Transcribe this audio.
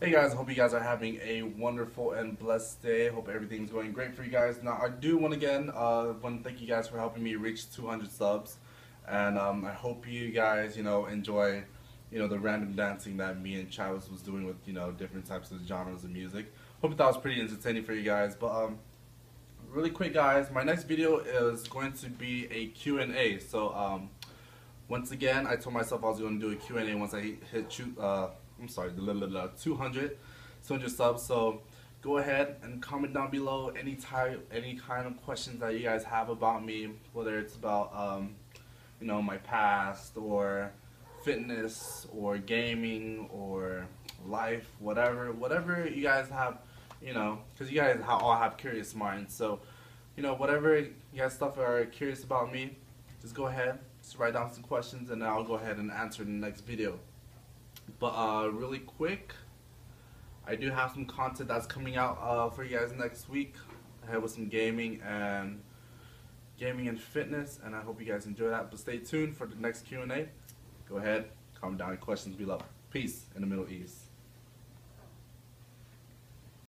Hey guys, I hope you guys are having a wonderful and blessed day. Hope everything's going great for you guys. Now, I do want again uh, want to thank you guys for helping me reach 200 subs, and um, I hope you guys, you know, enjoy, you know, the random dancing that me and Travis was doing with, you know, different types of genres of music. Hope that was pretty entertaining for you guys. But um, really quick, guys, my next video is going to be a Q&A. So um, once again, I told myself I was going to do a Q&A once I hit. Uh, I'm sorry, 200, 200 subs. So go ahead and comment down below any type, any kind of questions that you guys have about me, whether it's about, um, you know, my past or fitness or gaming or life, whatever, whatever you guys have, you know, because you guys all have curious minds. So, you know, whatever you guys stuff are curious about me, just go ahead, just write down some questions, and I'll go ahead and answer in the next video. But uh, really quick, I do have some content that's coming out uh, for you guys next week. I have with some gaming and gaming and fitness, and I hope you guys enjoy that. But stay tuned for the next Q&A. Go ahead, comment down your questions below. Peace in the Middle East.